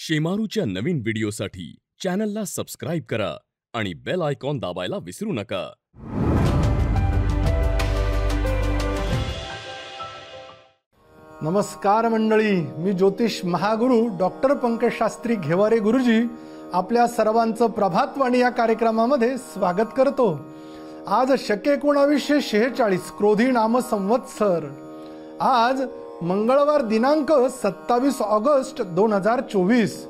शेमारूच्या नवीन व्हिडिओसाठी चॅनलला सबस्क्राईब करा आणि बेल आयकॉन दाबायला विसरू नका. नमस्कार मंडळी मी ज्योतिष महागुरु डॉक्टर पंकज शास्त्री घेवारे गुरुजी आपल्या सर्वांचं प्रभातवाणी या कार्यक्रमामध्ये स्वागत करतो. आज शके एकोणावीसशे शेहेचाळीस क्रोधी नाम संवत्सर आज मंगळवार दिनांक सत्तावीस ऑगस्ट दोन हजार चोवीस.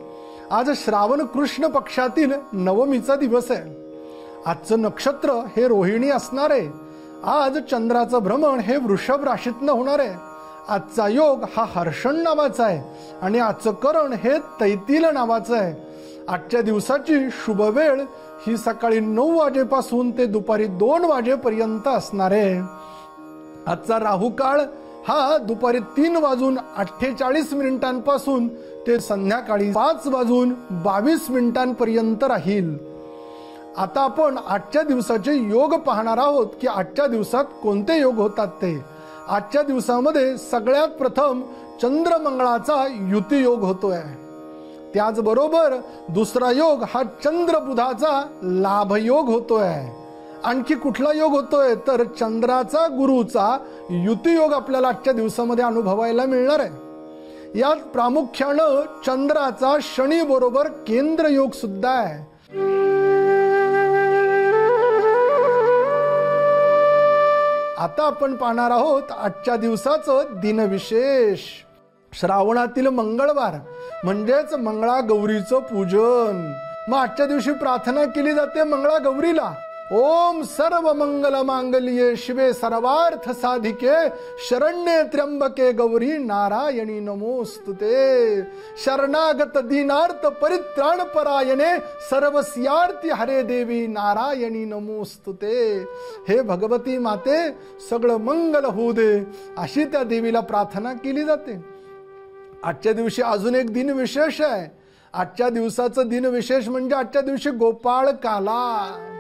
आज श्रावण कृष्ण पक्षातील नवमीचा दिवस आहे. आजचं नक्षत्र हे रोहिणी असणार आहे. आज चंद्राचं भ्रमण हे वृषभ राशीतनं होणार आहे. आजचा योग हा हर्षण नावाचा आहे आणि आजचं करण हे तैतील नावाचं आहे. आजच्या दिवसाची शुभ वेळ ही सकाळी नऊ वाजेपासून ते दुपारी दोन वाजेपर्यंत असणार आहे. आजचा राहू काळ हा दुपारी तीन वाजून अठ्ठेचाळीस मिनिटांपासून ते संध्याकाळी पाच वाजून बावीस मिनिटांपर्यंत राहील. आता आपण आजच्या दिवसाचे योग पाहणार आहोत की आजच्या दिवसात कोणते योग होतात ते. आजच्या दिवसामध्ये सगळ्यात प्रथम चंद्रमंगळाचा युती योग होतोय. त्याचबरोबर दुसरा योग हा चंद्रबुधाचा लाभयोग होतोय. आणखी कुठला योग होतोय? तर चंद्राचा गुरुचा युती योग आपल्याला आजच्या दिवसामध्ये अनुभवायला मिळणार आहे. यात प्रामुख्यानं चंद्राचा शनी बरोबर केंद्र योग सुद्धा आहे. आता आपण पाहणार आहोत आजच्या दिवसाचं दिनविशेष. श्रावणातील मंगळवार म्हणजेच मंगळा गौरीचं पूजन. मग आजच्या दिवशी प्रार्थना केली जाते मंगळा गौरीला ओम सर्व मंगल मांगल्ये शिवे सर्वार्थ साधिके शरण्ये त्र्यंबके गौरी नारायणी नमोस्तुते। शरणागत दीनार्थ परित्राण परायणे सर्वस्यार्थी हरे देवी नारायणी नमोस्तुते। हे भगवती माते सगळं मंगल होऊ दे अशी त्या देवीला प्रार्थना केली जाते. आजच्या दिवशी अजून एक दिन विशेष आहे. आजच्या दिवसाचं दिन विशेष म्हणजे आजच्या दिवशी गोपाळ काला.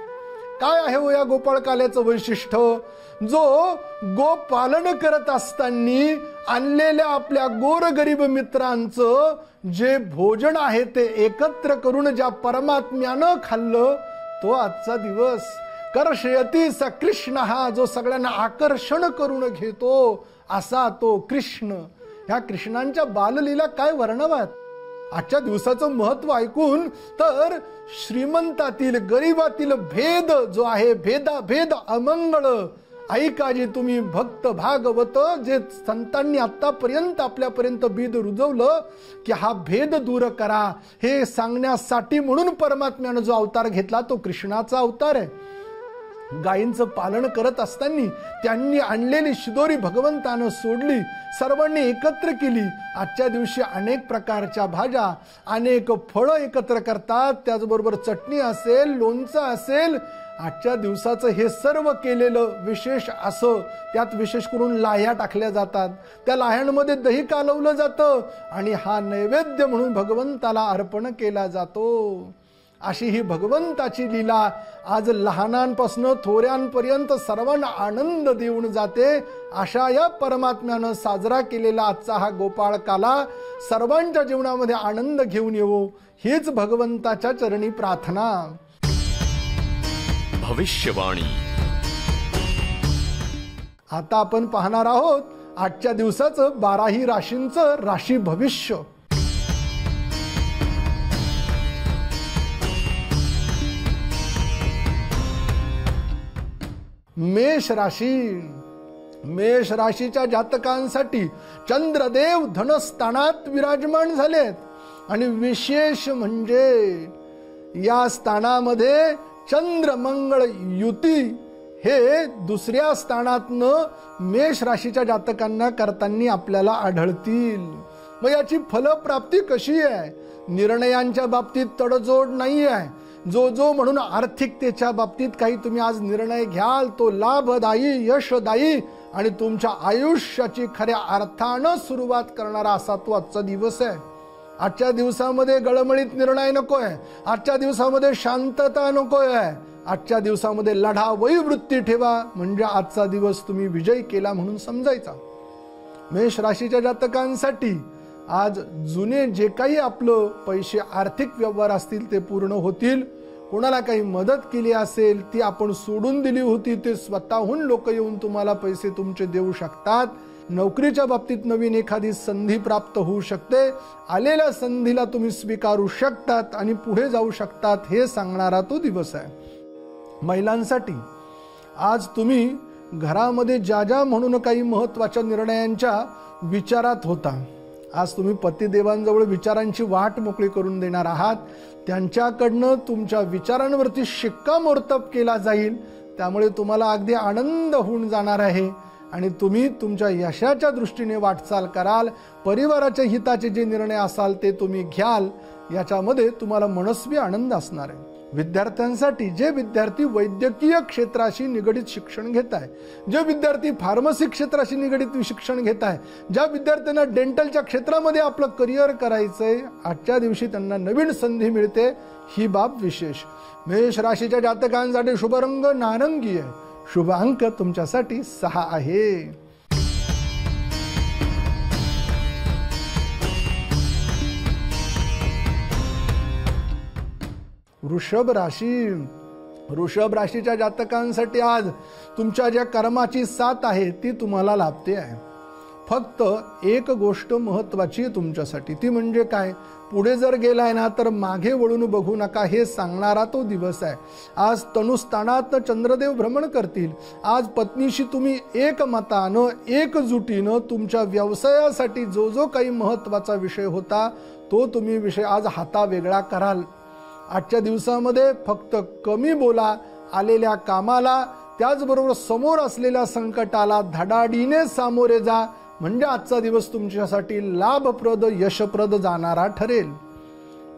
काय आहे हो या गोपाळ काल्याचं वैशिष्ट्य? जो गोपालन करत असताना आणलेल्या आपल्या गोरगरीब मित्रांचं जे भोजन आहे ते एकत्र करून ज्या परमात्म्यानं खाल्लं तो आजचा दिवस. कर्षयती स कृष्ण हा जो सगळ्यांना आकर्षण करून घेतो असा तो कृष्ण. ह्या कृष्णांच्या बाललीला काय वर्णवात? आजच्या दिवसाचं महत्त्व ऐकून तर श्रीमंतातील गरीबातील भेद जो आहे भेदा भेद अमंगळ ऐकाजी तुम्ही भक्त भागवत जे संतांनी आतापर्यंत आपल्यापर्यंत बीद रुजवलं की हा भेद दूर करा. हे सांगण्यासाठी म्हणून परमात्म्यानं जो अवतार घेतला तो कृष्णाचा अवतार आहे. गायींचं पालन करत असताना त्यांनी आणलेली शिदोरी भगवंतानं सोडली. सर्वांनी एकत्र केली. आजच्या दिवशी अनेक प्रकारच्या भाज्या अनेक फळं एकत्र करतात. त्याचबरोबर चटणी असेल लोणचं असेल. आजच्या दिवसाचं हे सर्व केलेलं विशेष असं त्यात विशेष करून लाह्या टाकल्या जातात. त्या लाह्यांमध्ये दही कालवलं जातं आणि हा नैवेद्य म्हणून भगवंताला अर्पण केला जातो. अशी ही भगवंताची लीला आज लहानांपासून थोऱ्यांपर्यंत सर्वांना आनंद देऊन जाते. अशा या परमात्म्यानं साजरा केलेला आजचा हा गोपाळ काला सर्वांच्या जीवनामध्ये आनंद घेऊन येऊ हीच भगवंताच्या चरणी प्रार्थना. भविष्यवाणी. आता आपण पाहणार आहोत आजच्या दिवसाचं बाराही राशींचं राशी भविष्य. मेष राशी. मेष राशीच्या जातकांसाठी चंद्रदेव धनस्थानात विराजमान झालेत. आणि विशेष म्हणजे या स्थानामध्ये चंद्र मंगळ युती हे दुसऱ्या स्थानातनं मेष राशीच्या जातकांना करताना आपल्याला आढळतील. मग याची फलप्राप्ती कशी आहे? निर्णयांच्या बाबतीत तडजोड नाही आहे जो जो म्हणून आर्थिकतेच्या बाबतीत काही तुम्ही आज निर्णय घ्याल तो लाभदायी यशदायी आणि तुमच्या आयुष्याची खऱ्या अर्थानं सुरुवात करणारा असा तो आजचा दिवस आहे. आजच्या दिवसामध्ये गळमळीत निर्णय नकोय. आजच्या दिवसामध्ये शांतता नकोय. आजच्या दिवसामध्ये लढा वृत्ती ठेवा. म्हणजे आजचा दिवस तुम्ही विजय केला म्हणून समजायचा. मेष राशीच्या जातकांसाठी आज जुने जे काही आपलं पैसे आर्थिक व्यवहार असतील ते पूर्ण होतील. कोणाला काही मदत केली असेल ती आपण सोडून दिली होती ते स्वतःहून लोक येऊन तुम्हाला पैसे तुमचे देऊ शकतात. नोकरीच्या बाबतीत नवीन एखादी संधी प्राप्त होऊ शकते. आलेल्या संधीला तुम्ही स्वीकारू शकतात आणि पुढे जाऊ शकतात हे सांगणारा तो दिवस आहे. महिलांसाठी आज तुम्ही घरामध्ये ज्या ज्या म्हणून काही महत्त्वाच्या निर्णयांच्या विचारात होता आज तुम्ही पतिदेवांजवळ विचारांची वाट मोकळी करून देणार आहात. त्यांच्याकडनं तुमच्या विचारांवरती शिक्कामोर्तब केला जाईल. त्यामुळे तुम्हाला अगदी आनंद होऊन जाणार आहे. आणि तुम्ही तुमच्या यशाच्या दृष्टीने वाटचाल कराल. परिवाराच्या हिताचे जे निर्णय असाल ते तुम्ही घ्याल. याच्यामध्ये तुम्हाला मनस्वी आनंद असणार आहे. विद्यार्थ्यांसाठी जे विद्यार्थी वैद्यकीय क्षेत्राशी निगडित शिक्षण घेत आहे जे विद्यार्थी फार्मसी क्षेत्राशी निगडित शिक्षण घेत आहे ज्या विद्यार्थ्यांना डेंटलच्या क्षेत्रामध्ये आपलं करिअर करायचं आहे आजच्या दिवशी त्यांना नवीन संधी मिळते ही बाब विशेष. मेष राशीच्या जातकांसाठी शुभरंग नारंगी आहे शुभ अंक तुमच्यासाठी सहा आहे. वृषभ राशी. वृषभ राशीच्या जातकांसाठी आज तुमच्या ज्या कर्माची साथ आहे ती तुम्हाला लाभते आहे. फक्त एक गोष्ट महत्त्वाची आहे तुमच्यासाठी ती म्हणजे काय? पुढे जर गेलाय ना तर मागे वळून बघू नका हे सांगणारा तो दिवस आहे. आज तनुस्थानात चंद्रदेव भ्रमण करतील. आज पत्नीशी तुम्ही एकमतानं एकजुटीनं तुमच्या व्यवसायासाठी जो जो काही महत्त्वाचा विषय होता तो तुम्ही विषय आज हाता वेगळा कराल. आजच्या दिवसामध्ये फक्त कमी बोला आलेल्या कामाला त्याचबरोबर समोर असलेल्या संकटाला धडाडीने सामोरे जा म्हणजे आजचा दिवस तुमच्यासाठी लाभप्रद यशप्रद जाणारा ठरेल.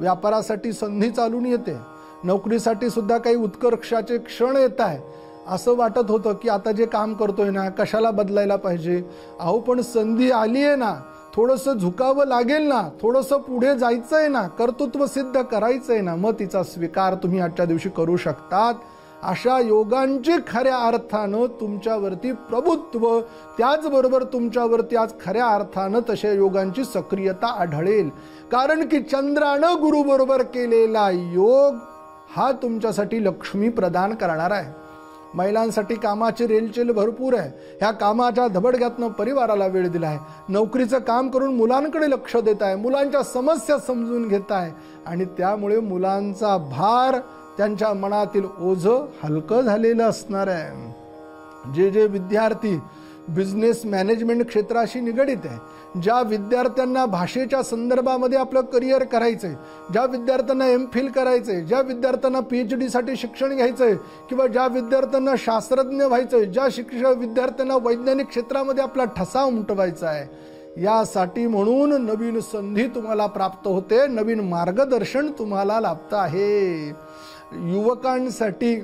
व्यापारासाठी संधी चालून येते. नोकरीसाठी सुद्धा काही उत्कर्षाचे क्षण येत आहे असं वाटत होतं की आता जे काम करतोय ना कशाला बदलायला पाहिजे? अहो पण संधी आली आहे ना. थोडंसं झुकावं लागेल ना थोडंसं पुढे जायचं आहे ना कर्तृत्व सिद्ध करायचं आहे ना मग तिचा स्वीकार तुम्ही आजच्या दिवशी करू शकतात. अशा योगांची खऱ्या अर्थानं तुमच्यावरती प्रभुत्व त्याचबरोबर तुमच्यावरती आज खऱ्या अर्थानं तशा योगांची सक्रियता आढळेल. कारण की चंद्रानं गुरुबरोबर केलेला योग हा तुमच्यासाठी लक्ष्मी प्रदान करणार आहे. महिलांसाठी कामाची रेलचेल भरपूर आहे. ह्या कामाच्या धबडग्यातनं परिवाराला वेळ दिला आहे नोकरीचं काम करून मुलांकडे लक्ष देत आहे मुलांच्या समस्या समजून घेत आहे आणि त्यामुळे मुलांचा भार त्यांच्या मनातील ओझ हलकं झालेलं असणार आहे. जे जे विद्यार्थी बिझनेस मॅनेजमेंट क्षेत्राशी निगडित आहे. ज्या विद्यार्थ्यांना भाषेच्या संदर्भामध्ये आपलं करिअर करायचं आहे ज्या विद्यार्थ्यांना एम फिल आहे ज्या विद्यार्थ्यांना पी एच डीसाठी शिक्षण घ्यायचं आहे किंवा ज्या विद्यार्थ्यांना शास्त्रज्ञ व्हायचं आहे ज्या शिक्षक विद्यार्थ्यांना वैज्ञानिक क्षेत्रामध्ये आपला ठसा उमटवायचा आहे यासाठी म्हणून नवीन संधी तुम्हाला प्राप्त होते नवीन मार्गदर्शन तुम्हाला लाभतं आहे. युवकांसाठी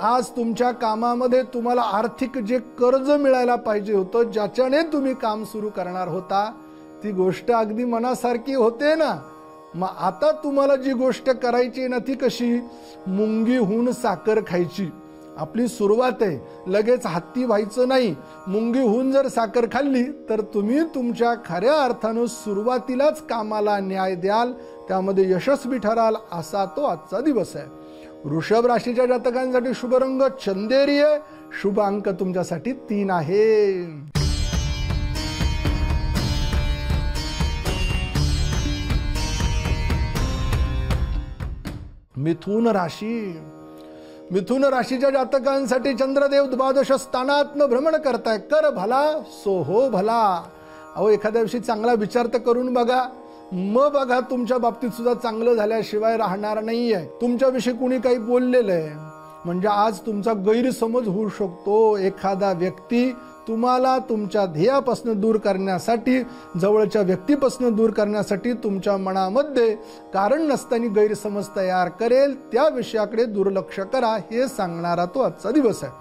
आज तुमच्या कामामध्ये तुम्हाला आर्थिक जे कर्ज मिळायला पाहिजे होतं ज्याच्याने तुम्ही काम सुरू करणार होता ती गोष्ट अगदी मनासारखी होते ना? मग आता तुम्हाला जी गोष्ट करायची ना ती कशी? मुंगीहून साखर खायची. आपली सुरुवात आहे. लगेच हत्ती व्हायचं नाही. मुंगीहून जर साखर खाल्ली तर तुम्ही तुमच्या खऱ्या अर्थानं सुरुवातीलाच कामाला न्याय द्याल. त्यामध्ये यशस्वी ठराल असा तो आजचा दिवस आहे. वृषभ राशीच्या जातकांसाठी शुभ रंग चंदेरी आहे शुभ अंक तुमच्यासाठी तीन आहे. मिथुन राशी. मिथुन राशीच्या जातकांसाठी चंद्रदेव द्वादश स्थानात्म भ्रमण करताय. कर भला सो हो भला. अहो एखाद्या दिवशी चांगला विचार तर करून बघा. मग बघा तुमच्या बाबतीत सुद्धा चांगलं झाल्याशिवाय राहणार नाहीये. तुमच्याविषयी कुणी काही बोललेलं आहे? म्हणजे आज तुमचा गैरसमज होऊ शकतो. एखादा व्यक्ती तुम्हाला तुमच्या ध्येयापासून दूर करण्यासाठी जवळच्या व्यक्तीपासून दूर करण्यासाठी तुमच्या मनामध्ये कारण नसताना गैरसमज तयार करेल. त्या विषयाकडे दुर्लक्ष करा. हे सांगणारा तो आजचा दिवस आहे.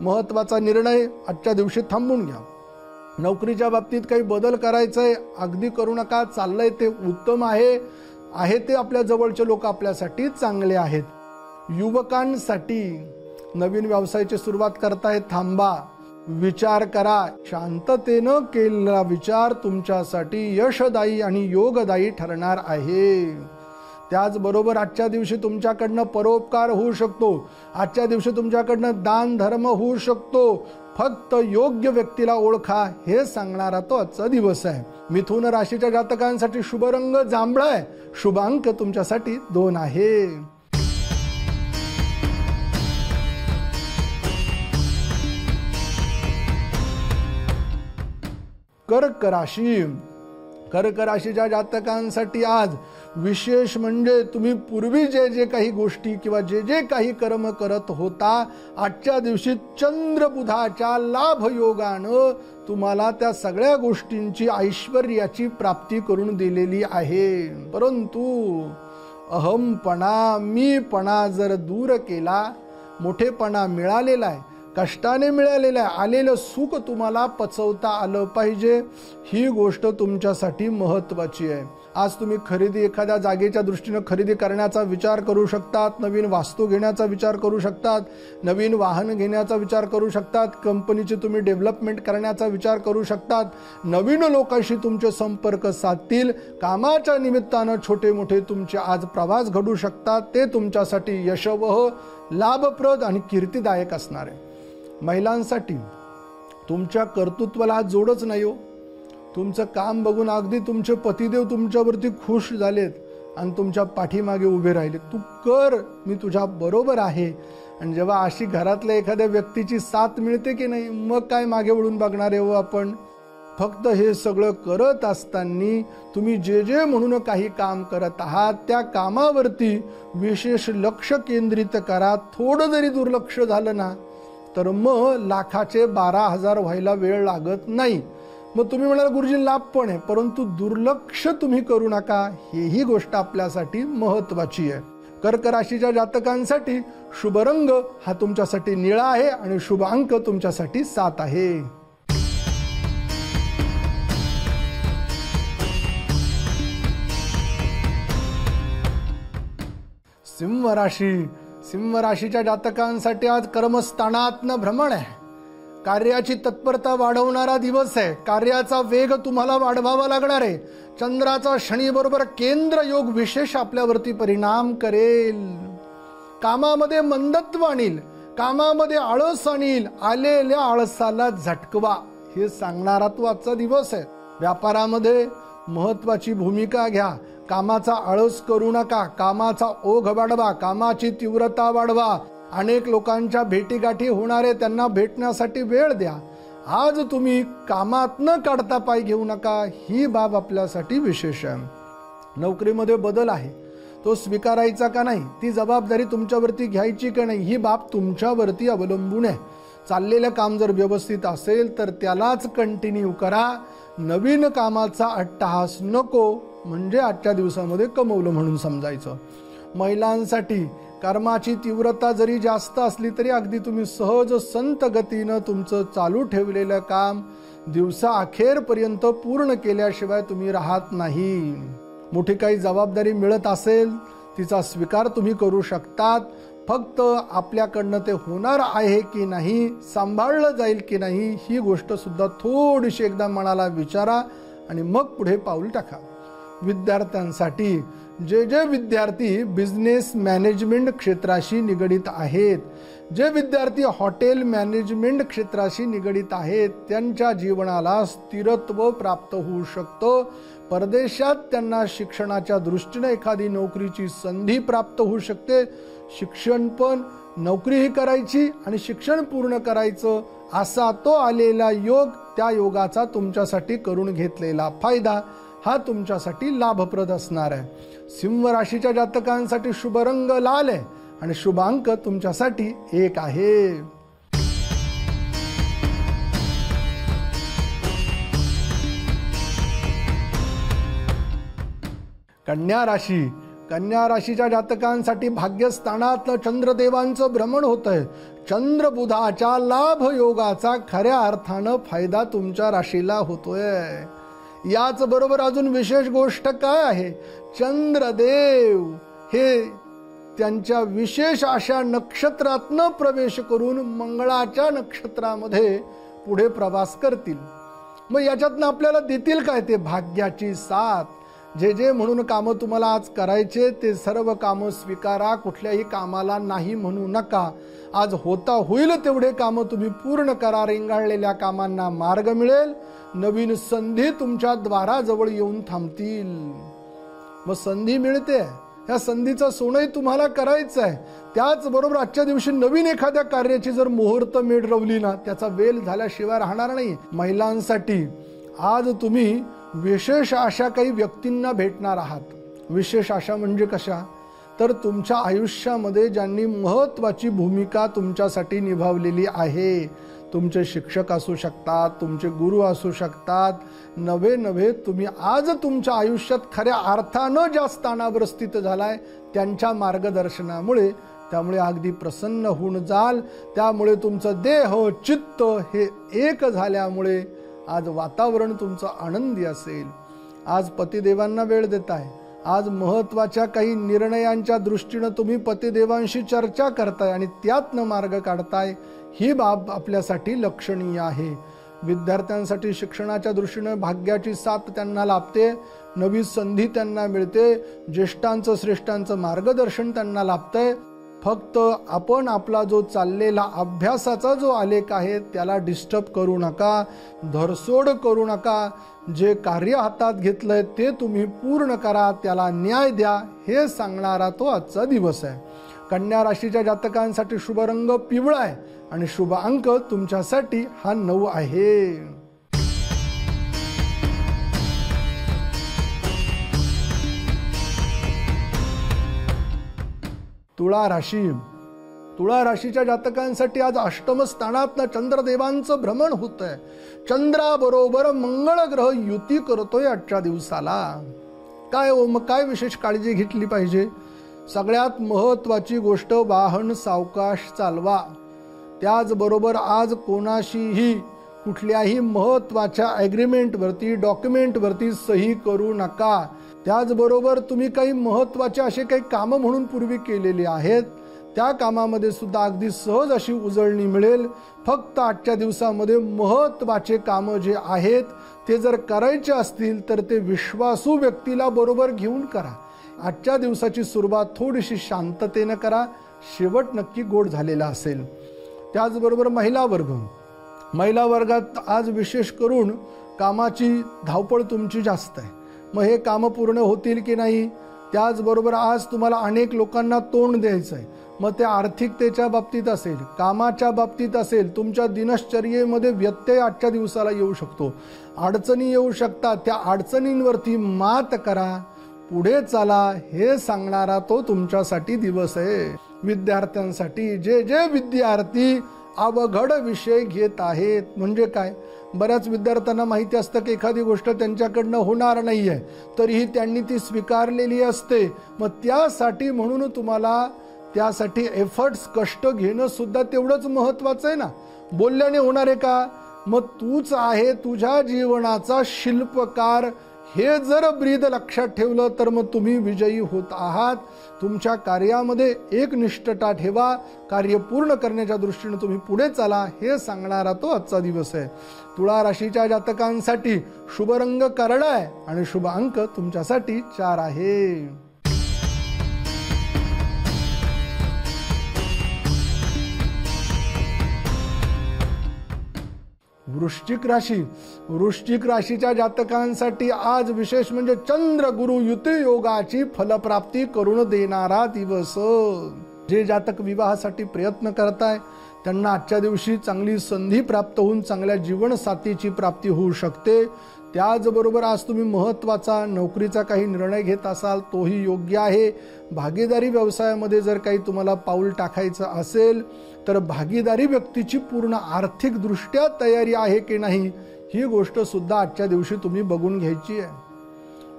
महत्त्वाचा निर्णय आजच्या दिवशी थांबून घ्या. नोकरीच्या बाबतीत काही बदल करायचंय अगदी करू नका चाललंय ते उत्तम आहे. आहे ते आपल्या जवळचे लोक आपल्यासाठी चांगले आहेत. युवकांसाठी नवीन व्यवसायाची सुरुवात करताय थांबा. विचार करा. शांततेनं केलेला विचार तुमच्यासाठी यशदायी आणि योगदायी ठरणार आहे. त्याचबरोबर आजच्या दिवशी तुमच्याकडनं परोपकार होऊ शकतो. आजच्या दिवशी तुमच्याकडनं दान धर्म होऊ शकतो. फक्त योग्य व्यक्तीला ओळखा हे सांगणारा तो आजचा दिवस आहे. मिथुन राशीच्या जातकांसाठी शुभ रंग जांभळा आहे शुभांक तुमच्यासाठी दोन आहे. कर्क राशी. कर्क राशीच्या जातकांसाठी आज विशेष म्हणजे तुम्ही पूर्वी जे जे काही गोष्टी किंवा जे जे काही कर्म करत होता आजच्या दिवशी चंद्रबुधाच्या लाभयोगानं लाभ योगानं तुम्हाला त्या सगळ्या गोष्टींची ऐश्वर्याची प्राप्ती करून दिलेली आहे. परंतु अहमपणा मीपणा जर दूर केला मोठेपणा मिळालेला आहे कष्टाने मिळालेलं आहे आलेलं सुख तुम्हाला पचवता आलं पाहिजे. ही गोष्ट तुमच्यासाठी महत्त्वाची आहे. आज तुम्ही खरेदी एखाद्या जागेच्या दृष्टीनं खरेदी करण्याचा विचार करू शकतात नवीन वास्तू घेण्याचा विचार करू शकतात नवीन वाहन घेण्याचा विचार करू शकतात कंपनीची तुम्ही डेव्हलपमेंट करण्याचा विचार करू शकतात नवीन लोकांशी तुमचे संपर्क साधतील कामाच्या निमित्तानं छोटे मोठे तुमचे आज प्रवास घडू शकतात ते तुमच्यासाठी यशवह लाभप्रद आणि कीर्तिदायक असणार आहे. महिलांसाठी तुमच्या कर्तृत्वाला जोडच नाही हो. तुमचं काम बघून अगदी तुमचे पतिदेव तुमच्यावरती खुश झालेत आणि तुमच्या पाठीमागे उभे राहिले. तू कर मी तुझ्या बरोबर आहे. आणि जेव्हा अशी घरातल्या एखाद्या व्यक्तीची साथ मिळते की नाही मग काय मागे वळून बघणार आहे हो आपण? फक्त हे सगळं करत असताना तुम्ही जे जे म्हणून काही काम करत आहात त्या कामावरती विशेष लक्ष केंद्रित करा. थोडं जरी दुर्लक्ष झालं ना तर मग लाखाचे बारा हजार व्हायला वेळ लागत नाही. मग तुम्ही म्हणाल गुरुजी लाभ पण आहे. परंतु दुर्लक्ष तुम्ही करू नका. हेही गोष्ट आपल्यासाठी महत्वाची आहे. कर्क राशीच्या जातकांसाठी शुभ रंग हा तुमच्यासाठी निळा आहे आणि शुभ अंक तुमच्यासाठी सात आहे. सिंह राशी. सिंह राशीच्या जातकांसाठी आज कर्मस्थानातनं भ्रमण आहे. कार्याची तत्परता वाढवणारा दिवस आहे. कार्याचा वेग तुम्हाला वाढवावा लागणार आहे. चंद्राचा शनीबरोबर केंद्र योग विशेष आपल्यावरती परिणाम करेल. कामामध्ये मंदत्व आणील. कामामध्ये आळस आणील. आलेल्या आळसाला झटकवा. हे सांगणारा तो आजचा दिवस आहे. व्यापारामध्ये महत्वाची भूमिका घ्या. कामाचा आळस करू नका. कामाचा ओघ वाढवा. कामाची तीव्रता वाढवा. अनेक लोकांच्या भेटीगाठी होणारे त्यांना भेटण्यासाठी वेळ द्या. आज तुम्ही कामात न काढता पाय घेऊ नका ही बाब आपल्यासाठी विशेष आहे नोकरीमध्ये बदल आहे. तो स्वीकारायचा का नाही ती जबाबदारी तुमच्यावरती घ्यायची का नाही ही बाब तुमच्यावरती अवलंबून आहे. चाललेलं काम जर व्यवस्थित असेल तर त्यालाच कंटिन्यू करा. नवीन कामाचा अट्टहास नको म्हणजे आजच्या दिवसामध्ये कमवलं म्हणून समजायचं. महिलांसाठी कर्माची तीव्रता जरी जास्त असली तरी अगदी तुम्ही सहज संत गतीनं तुमचं चालू ठेवलेलं काम दिवसा अखेरपर्यंत पूर्ण केल्याशिवाय तुम्ही राहत नाही. मोठी काही जबाबदारी मिळत असेल तिचा स्वीकार तुम्ही करू शकतात. फक्त आपल्याकडनं ते होणार आहे की नाही सांभाळलं जाईल की नाही ही गोष्ट सुद्धा थोडीशी एकदा मनाला विचारा आणि मग पुढे पाऊल टाका. विद्यार्थ्यांसाठी. जे जे विद्यार्थी बिझनेस मॅनेजमेंट क्षेत्राशी निगडीत आहेत जे विद्यार्थी हॉटेल मॅनेजमेंट क्षेत्राशी निगडीत आहेत त्यांच्या जीवनाला स्थिरत्व प्राप्त होऊ शकतं. परदेशात त्यांना शिक्षणाच्या दृष्टीने एखादी नोकरीची संधी प्राप्त होऊ शकते. शिक्षण पण नोकरीही करायची आणि शिक्षण पूर्ण करायचं असा तो आलेला योग त्या योगाचा तुमच्यासाठी करून घेतलेला फायदा. हा तुमच्यासाठी लाभप्रद असणार आहे. सिंह राशीच्या जातकांसाठी शुभ रंग लाल आहे आणि शुभांक तुमच्यासाठी एक आहे. कन्या राशी. कन्या राशीच्या जातकांसाठी भाग्यस्थानात चंद्रदेवांचं भ्रमण होत आहे चंद्र बुधाच्या लाभ योगाचा खऱ्या अर्थानं फायदा तुमच्या राशीला होतोय. याच बरोबर अजून विशेष गोष्ट काय आहे? चंद्रदेव हे त्यांच्या विशेष अशा नक्षत्रातनं प्रवेश करून मंगळाच्या नक्षत्रामध्ये पुढे प्रवास करतील. मग याच्यातनं आपल्याला देतील काय ते भाग्याची साथ? जे जे म्हणून कामं तुम्हाला आज करायचे ते सर्व कामं स्वीकारा कुठल्याही कामाला नाही म्हणू नका. आज होता होईल तेवढे कामं तुम्ही पूर्ण करा रेंगाळलेल्या कामांना मार्ग मिळेल. नवीन संधी तुमच्या द्वाराजवळ येऊन थांबतील. मग संधी मिळते. या संधीचा सोनही तुम्हाला करायचं आहे. त्याचबरोबर आजच्या दिवशी नवीन एखाद्या कार्याची जर मुहूर्त मेढ रवली ना त्याचा वेल झाल्याशिवाय राहणार नाही महिलांसाठी. आज तुम्ही विशेष अशा काही व्यक्तींना भेटणार आहात. विशेष अशा म्हणजे कशा? तर तुमच्या आयुष्यामध्ये ज्यांनी महत्वाची भूमिका तुमच्यासाठी निभावलेली आहे तुमचे शिक्षक असू शकतात तुमचे गुरु असू शकतात नवे नवे तुम्ही आज तुमच्या आयुष्यात खऱ्या अर्थानं ज्या स्थानावर स्थित झालाय त्यांच्या मार्गदर्शनामुळे त्यामुळे अगदी प्रसन्न होऊन जाल त्यामुळे तुमचं देह चित्त हे एक झाल्यामुळे आज वातावरण तुमचं आनंदी असेल. आज पतिदेवांना वेळ देत आहे आज महत्त्वाच्या काही निर्णयांच्या दृष्टीनं तुम्ही पतिदेवांशी चर्चा करताय आणि त्यातनं मार्ग काढताय ही बाब आपल्यासाठी लक्षणीय आहे. विद्यार्थ्यांसाठी शिक्षणाच्या दृष्टीनं भाग्याची साथ त्यांना लाभते नवी संधी त्यांना मिळते ज्येष्ठांचं श्रेष्ठांचं मार्गदर्शन त्यांना लाभतंय. फक्त आपण आपला जो चाललेला अभ्यासाचा जो आलेख आहे त्याला डिस्टर्ब करू नका धरसोड करू नका. जे कार्य हातात घेतलंय ते तुम्ही पूर्ण करा त्याला न्याय द्या हे सांगणारा तो आजचा दिवस आहे. कन्या राशीच्या जातकांसाठी शुभ रंग पिवळा आहे आणि शुभ अंक तुमच्यासाठी हा नऊ आहे. तुळा राशी. तुळा राशीच्या जातकांसाठी आज अष्टम स्थानात चंद्रदेवांचं भ्रमण होत आहे चंद्राबरोबर मंगळ ग्रह युती करतोय आजच्या दिवसाला. काय ओ मग काय विशेष काळजी घेतली पाहिजे? सगळ्यात महत्वाची गोष्ट वाहन सावकाश चालवा. त्याचबरोबर आज कोणाशीही कुठल्याही महत्त्वाच्या ॲग्रीमेंटवरती डॉक्युमेंटवरती सही करू नका. त्याचबरोबर तुम्ही काही महत्त्वाचे असे काही कामं म्हणून पूर्वी केलेली आहेत त्या कामामध्ये सुद्धा अगदी सहज अशी उजळणी मिळेल. फक्त आजच्या दिवसामध्ये महत्त्वाचे कामं जे आहेत ते जर करायचे असतील तर ते विश्वासू व्यक्तीला बरोबर घेऊन करा. आजच्या दिवसाची सुरुवात थोडीशी शांततेनं करा. शेवट नक्की गोड झालेला असेल. त्याचबरोबर महिला वर्ग. महिला वर्गात आज विशेष करून कामाची धावपळ तुमची जास्त आहे. मग हे कामं पूर्ण होतील की नाही? त्याचबरोबर आज तुम्हाला अनेक लोकांना तोंड द्यायचं आहे मग ते आर्थिकतेच्या बाबतीत असेल कामाच्या बाबतीत असेल तुमच्या दिनश्चर्येमध्ये व्यत्यय आजच्या दिवसाला येऊ शकतो. अडचणी येऊ शकतात. त्या अडचणींवरती मात करा. पुढे चला. हे सांगणारा तो तुमच्यासाठी दिवस आहे. विद्यार्थ्यांसाठी जे जे विद्यार्थी अवघड विषय घेत आहेत. म्हणजे काय? बऱ्याच विद्यार्थ्यांना माहिती असतं की एखादी गोष्ट त्यांच्याकडनं होणार नाही आहे तरीही त्यांनी ती स्वीकारलेली असते. मग त्यासाठी म्हणून तुम्हाला त्यासाठी एफर्ट्स कष्ट घेणं सुद्धा तेवढंच महत्वाचं आहे ना? बोलल्याने होणार आहे का? मग तूच आहे तुझ्या जीवनाचा शिल्पकार हे जर ब्रीद लक्षात ठेवलं तर मग तुम्ही विजयी होत आहात. तुमच्या कार्यामध्ये एक निष्ठता ठेवा. कार्य पूर्ण करण्याच्या दृष्टीने तुम्ही पुढे चाला हे सांगणारा तो आजचा दिवस आहे. तुळा राशीच्या जातकांसाठी शुभ रंग करडा आहे आणि शुभ अंक तुमच्यासाठी चार आहे. वृश्चिक राशी. वृश्चिक राशीच्या जातकांसाठी आज विशेष म्हणजे चंद्र गुरु युती योगाची फलप्राप्ती करून देणारा दिवस. जे जातक विवाहासाठी प्रयत्न करताय त्यांना आजच्या दिवशी चांगली संधी प्राप्त होऊन चांगल्या जीवनसाथीची प्राप्ती होऊ शकते. त्याचबरोबर आज तुम्ही महत्त्वाचा नोकरीचा काही निर्णय घेत असाल तोही योग्य आहे. भागीदारी व्यवसायामध्ये जर काही तुम्हाला पाऊल टाकायचं असेल तर भागीदारी व्यक्तीची पूर्ण आर्थिकदृष्ट्या तयारी आहे की नाही ही गोष्ट सुद्धा आजच्या दिवशी तुम्ही बघून घ्यायची आहे.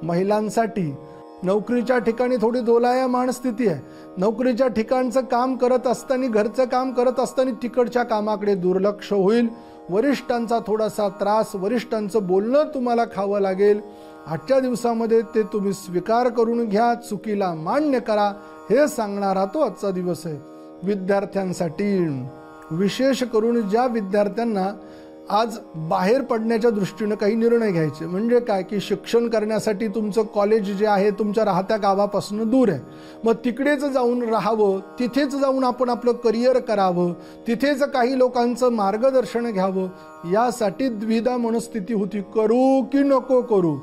महिलांसाठी नोकरीच्या ठिकाणी थोडी दोलायमान स्थिती आहे. नोकरीच्या ठिकाणचं काम करत असताना घरचं काम करत असताना तिकडच्या कामाकडे दुर्लक्ष होईल. वरिष्ठांचा थोडासा त्रास वरिष्ठांचं बोलणं तुम्हाला खावं लागेल. आजच्या दिवसामध्ये ते तुम्ही स्वीकार करून घ्या चुकीला मान्य करा. हे सांगणारा तो आजचा दिवस आहे. विद्यार्थ्यांसाठी विशेष करून ज्या विद्यार्थ्यांना आज बाहेर पडण्याच्या दृष्टीनं काही निर्णय घ्यायचे. म्हणजे काय? की शिक्षण करण्यासाठी तुमचं कॉलेज जे आहे तुमच्या राहत्या गावापासून दूर आहे. मग तिकडेच जाऊन राहावं तिथेच जाऊन आपण आपलं करिअर करावं तिथेच काही लोकांचं मार्गदर्शन घ्यावं यासाठी द्विधा मनस्थिती होती. करू की नको करू?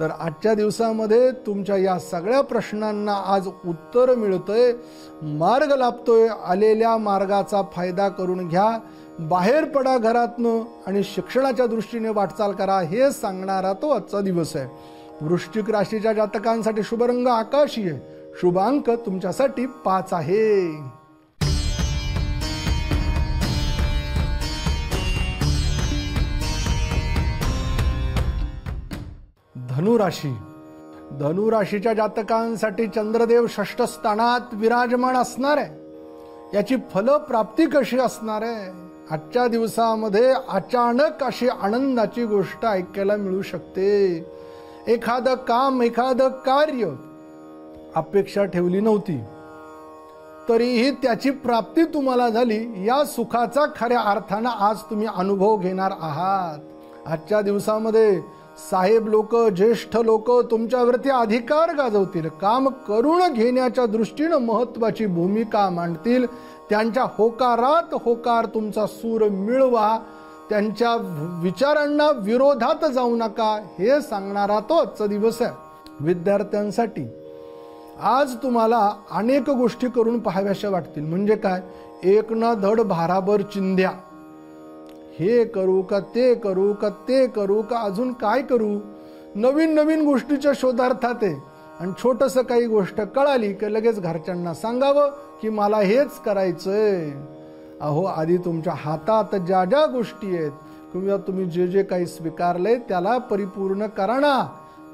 तर आजच्या दिवसामध्ये तुमच्या या सगळ्या प्रश्नांना आज उत्तर मिळतंय. मार्ग लाभतोय. आलेल्या मार्गाचा फायदा करून घ्या. बाहेर पडा घरातनं आणि शिक्षणाच्या दृष्टीने वाटचाल करा हे सांगणारा तो आजचा दिवस आहे. वृश्चिक राशीच्या जातकांसाठी शुभरंग आकाशी आहे. शुभांक तुमच्यासाठी पाच आहे. धनुराशी. धनुराशीच्या जातकांसाठी चंद्रदेव षष्ठ स्थानात विराजमान असणार आहे. याची फलप्राप्ती कशी असणार आहे? आजच्या दिवसामध्ये अचानक अशी आनंदाची गोष्ट ऐकायला मिळू शकते. एखादं काम एखादं कार्य अपेक्षा ठेवली नव्हती तरीही त्याची प्राप्ती तुम्हाला झाली. या सुखाचा खऱ्या अर्थानं आज तुम्ही अनुभव घेणार आहात. आजच्या दिवसामध्ये साहेब लोक ज्येष्ठ लोक तुमच्यावरती अधिकार गाजवतील. काम करून घेण्याच्या दृष्टीनं महत्वाची भूमिका मांडतील. त्यांच्या होकारात होकार तुमचा सूर मिळवा त्यांच्या विचारांना विरोधात जाऊ नका हे सांगणारा तो आजचा दिवस आहे. विद्यार्थ्यांसाठी आज तुम्हाला अनेक गोष्टी करून पाहाव्याशा वाटतील. म्हणजे काय? एक ना धड भाराभर चिंध्या. हे करू का ते करू का ते करू का अजून काय करू? नवीन नवीन गोष्टीच्या शोधार्थात आहे. आणि छोटस काही गोष्ट कळाली की लगेच घरच्यांना सांगावं की मला हेच करायचंय. अहो आधी तुमच्या हातात ज्या ज्या गोष्टी आहेत किंवा तुम्ही जे जे काही स्वीकारले त्याला परिपूर्ण करा ना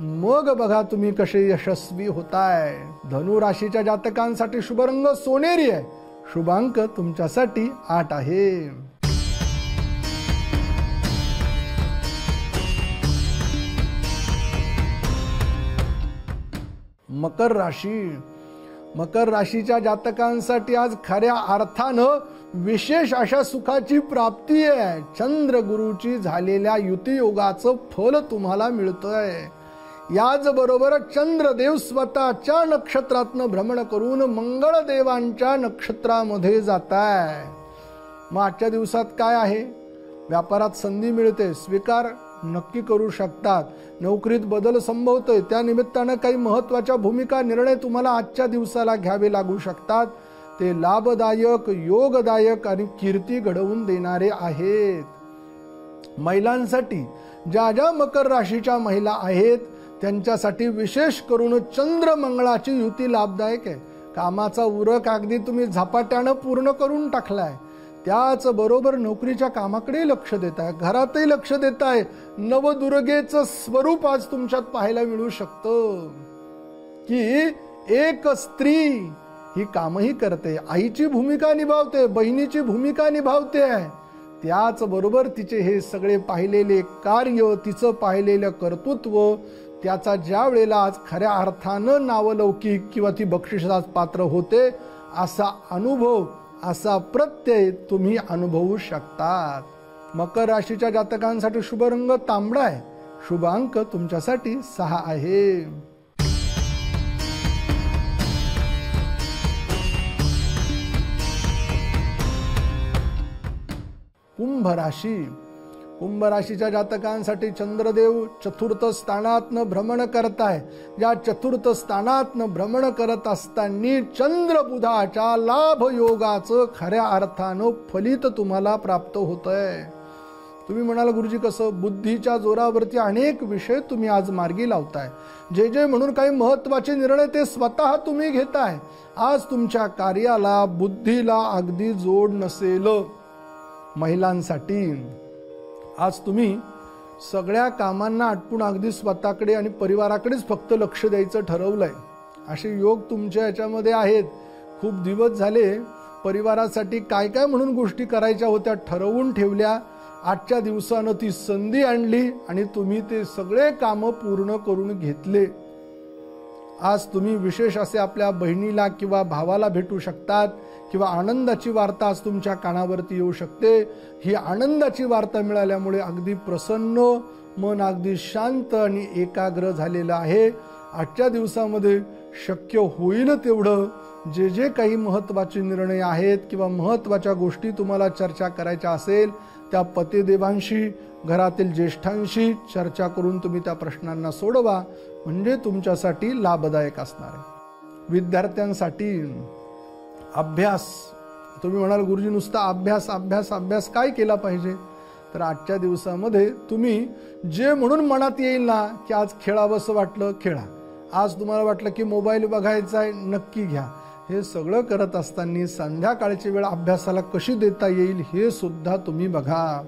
मग बघा तुम्ही कसे यशस्वी होताय. धनु राशीच्या जातकांसाठी शुभरंग सोनेरी आहे. शुभांक तुमच्यासाठी आठ आहे. मकर राशी. मकर राशीच्या जातकांसाठी आज खऱ्या अर्थानं विशेष अशा सुखाची प्राप्ती आहे. चंद्र गुरुची झालेल्या युतियोगाचं फल तुम्हाला मिळतंय. याचबरोबर चंद्रदेव स्वतःच्या नक्षत्रातनं भ्रमण करून मंगळदेवांच्या नक्षत्रामध्ये जात आहे मग आजच्या दिवसात काय आहे? व्यापारात संधी मिळते स्वीकार. नक्की करू शकतात. नोकरीत बदल संभवतोय. त्या निमित्तानं काही महत्त्वाच्या भूमिका निर्णय तुम्हाला आजच्या दिवसाला घ्यावे लागू शकतात. ते लाभदायक योगदायक आणि कीर्ती घडवून देणारे आहेत. महिलांसाठी ज्या ज्या मकर राशीच्या महिला आहेत त्यांच्यासाठी विशेष करून चंद्र मंगळाची युती लाभदायक आहे. कामाचा उरक अगदी तुम्ही झपाट्यानं पूर्ण करून टाकलाय. त्याचबरोबर नोकरीच्या कामाकडे लक्ष देत आहे घरातही लक्ष देत आहे नवदुर्गेचं स्वरूप आज तुमच्यात पाहायला मिळू शकतं. की एक स्त्री ही कामही करते आईची भूमिका निभावते बहिणीची भूमिका निभावते. आहे त्याचबरोबर तिचे हे सगळे पाहिलेले कार्य तिचं पाहिलेलं कर्तृत्व त्याचा ज्या वेळेला आज खऱ्या अर्थानं नावलौकिक किंवा ती बक्षिसात पात्र होते असा अनुभव असा प्रत्यय तुम्ही अनुभवू शकतात. मकर राशीच्या जातकांसाठी शुभ रंग तांबडा आहे. शुभ अंक तुमच्यासाठी सहा आहे. कुंभ राशी. कुंभ राशीच्या जातकांसाठी चंद्रदेव चतुर्थ स्थानातनं भ्रमण करताय. या चतुर्थ स्थानातनं भ्रमण करत असताना चंद्रबुधाच्या लाभ योगाचं खऱ्या अर्थानं फलित तुम्हाला प्राप्त होतंय. आहे तुम्ही म्हणाल गुरुजी कसं बुद्धीच्या जोरावरती अनेक विषय तुम्ही आज मार्गी लावताय. जे जे म्हणून काही महत्त्वाचे निर्णय ते स्वतः तुम्ही घेताय. आज तुमच्या कार्याला बुद्धीला अगदी जोड नसेल महिलांसाठी. आज तुम्ही सगळ्या कामांना आटपून अगदी स्वतःकडे आणि परिवाराकडेच फक्त लक्ष द्यायचं ठरवलं आहे असे योग तुमच्या याच्यामध्ये आहेत. खूप दिवस झाले परिवारासाठी काय काय म्हणून गोष्टी करायच्या होत्या ठरवून ठेवल्या. आजच्या दिवसानं ती संधी आणली आणि तुम्ही ते सगळे कामं पूर्ण करून घेतले. आज तुम्ही विशेष असे आपल्या बहिणीला किंवा भावाला भेटू शकतात किंवा आनंदाची वार्ता आज तुमच्या कानावरती येऊ शकते. ही आनंदाची वार्ता मिळाल्यामुळे अगदी प्रसन्न मन अगदी शांत आणि एकाग्र झालेलं आहे. आजच्या दिवसामध्ये शक्य होईल तेवढं जे जे काही महत्त्वाचे निर्णय आहेत किंवा महत्त्वाच्या गोष्टी तुम्हाला चर्चा करायच्या असेल त्या पतिदेवांशी घरातील ज्येष्ठांशी चर्चा करून तुम्ही त्या प्रश्नांना सोडवा. म्हणजे तुमच्यासाठी लाभदायक असणार आहे. विद्यार्थ्यांसाठी अभ्यास. तुम्ही म्हणाल गुरुजी नुसता अभ्यास अभ्यास अभ्यास काय केला पाहिजे? तर आजच्या दिवसामध्ये तुम्ही जे म्हणून मनात येईल ना की आज खेळावंसं वाटलं खेळा. आज तुम्हाला वाटलं की मोबाईल बघायचा आहे नक्की घ्या. हे सगळं करत असताना संध्याकाळची वेळ अभ्यासाला कशी देता येईल हे सुद्धा तुम्ही बघा.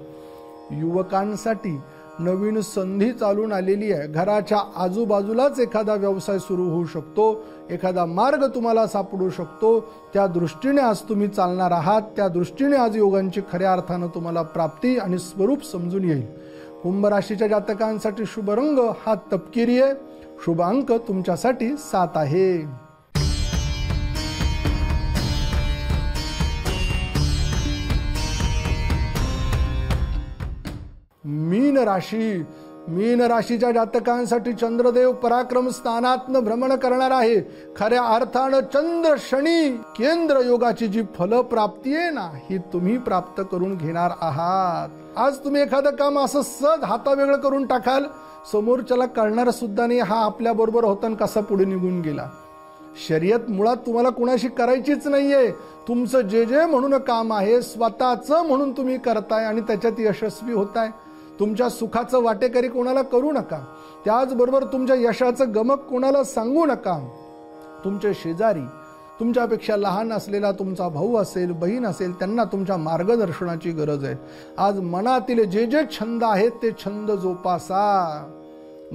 युवकांसाठी नवीन संधी चालून आलेली आहे. घराच्या आजूबाजूलाच एखादा व्यवसाय सुरू होऊ शकतो. एखादा मार्ग तुम्हाला सापडू शकतो. त्या दृष्टीने आज तुम्ही चालणार आहात. त्या दृष्टीने आज योगांची खऱ्या अर्थानं तुम्हाला प्राप्ती आणि स्वरूप समजून येईल. कुंभ राशीच्या जातकांसाठी शुभ रंग हा तपकिरी आहे. शुभ अंक तुमच्यासाठी सात आहे. मीन राशी. मीन राशीच्या जातकांसाठी चंद्रदेव पराक्रम स्थानातनं भ्रमण करणार आहे. खऱ्या अर्थानं चंद्र शनी केंद्र योगाची जी फलप्राप्ती आहे ना ही तुम्ही प्राप्त करून घेणार आहात. आज तुम्ही एखादं काम असं सहज हातावेगळं करून टाकाल समोरच्याला कळणार सुद्धा नाही हा आपल्या बरोबर होता कसा पुढे निघून गेला. शर्यत मुळात तुम्हाला कुणाशी करायचीच नाहीये. तुमचं जे जे म्हणून काम आहे स्वतःचं म्हणून तुम्ही करताय आणि त्याच्यात यशस्वी होताय. तुमच्या सुखाचं वाटेकरी कोणाला करू नका. त्याचबरोबर तुमच्या यशाचं गमक कोणाला सांगू नका. तुमचे शेजारी तुमच्यापेक्षा लहान असलेला तुमचा भाऊ असेल बहीण असेल त्यांना तुमच्या मार्गदर्शनाची गरज आहे. आज मनातील जे जे छंद आहेत ते छंद जोपासा.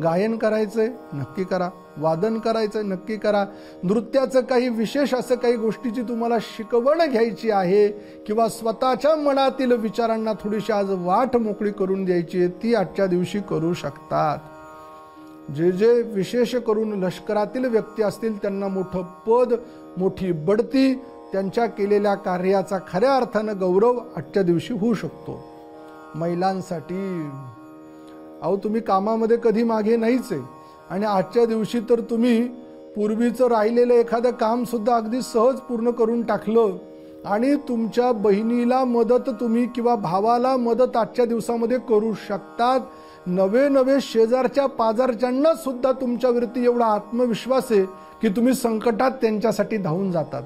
गायन करायचंय नक्की करा. वादन करायचं नक्की करा. नृत्याचं काही विशेष असं काही गोष्टीची तुम्हाला शिकवण घ्यायची आहे किंवा स्वतःच्या मनातील विचारांना थोडीशी आज वाट मोकळी करून द्यायची आहे ती आजच्या दिवशी करू शकतात. जे जे विशेष करून लष्करातील व्यक्ती असतील त्यांना मोठं पद मोठी बढती त्यांच्या केलेल्या कार्याचा खऱ्या अर्थानं गौरव आजच्या दिवशी होऊ शकतो. महिलांसाठी. अहो तुम्ही कामामध्ये कधी मागे नाहीच आहे. आणि आजच्या दिवशी तर तुम्ही पूर्वीचं राहिलेलं एखादं कामसुद्धा अगदी सहज पूर्ण करून टाकलं. आणि तुमच्या बहिणीला मदत तुम्ही किंवा भावाला मदत आजच्या दिवसामध्ये करू शकतात. नवे नवे शेजारच्या पाजारच्यांना सुद्धा तुमच्यावरती एवढा आत्मविश्वास आहे की तुम्ही संकटात त्यांच्यासाठी धावून जातात.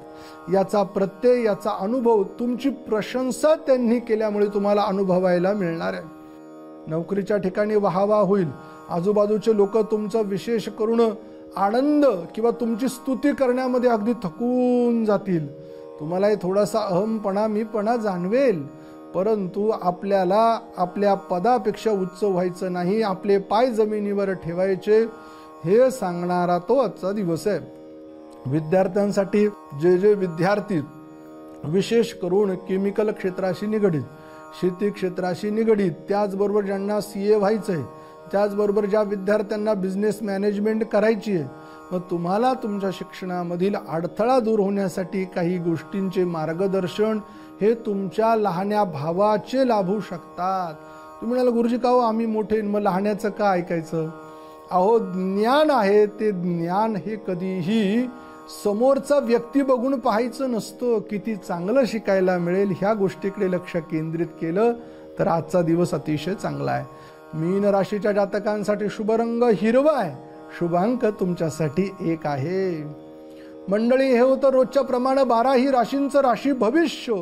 याचा प्रत्यय याचा अनुभव तुमची प्रशंसा त्यांनी केल्यामुळे तुम्हाला अनुभवायला मिळणार आहे. नोकरीच्या ठिकाणी वाहवा होईल. आजूबाजूचे लोक तुमचं विशेष करून आनंद किंवा तुमची स्तुती करण्यामध्ये अगदी थकून जातील. तुम्हालाही थोडासा अहमपणा मीपणा जाणवेल. परंतु आपल्याला आपल्या पदापेक्षा उच्च व्हायचं नाही आपले पाय जमिनीवर ठेवायचे हे सांगणारा तो आजचा दिवस आहे. विद्यार्थ्यांसाठी जे जे विद्यार्थी विशेष करून केमिकल क्षेत्राशी निगडीत शेती क्षेत्राशी निगडीत त्याचबरोबर ज्यांना सी ए व्हायचं आहे त्याचबरोबर ज्या विद्यार्थ्यांना बिझनेस मॅनेजमेंट करायची आहे मग तुम्हाला तुमच्या शिक्षणामधील अडथळा दूर होण्यासाठी काही गोष्टींचे मार्गदर्शन हे तुमच्या लहान्या भावाचे लाभू शकतात. तुम्ही म्हणाला गुरुजी का हो आम्ही मोठे? मग लहाण्याचं का ऐकायचं? अहो ज्ञान आहे ते ज्ञान हे कधीही समोरचा व्यक्ती बघून पाहायचं नसतं. किती चांगलं शिकायला मिळेल ह्या गोष्टीकडे लक्ष केंद्रित केलं तर आजचा दिवस अतिशय चांगला आहे. मीन राशीच्या जातकांसाठी शुभ रंग हिरवा आहे. शुभांक तुमच्यासाठी एक आहे. मंडळी हे होतं रोजच्या प्रमाणे बाराही राशींचं राशी भविष्य.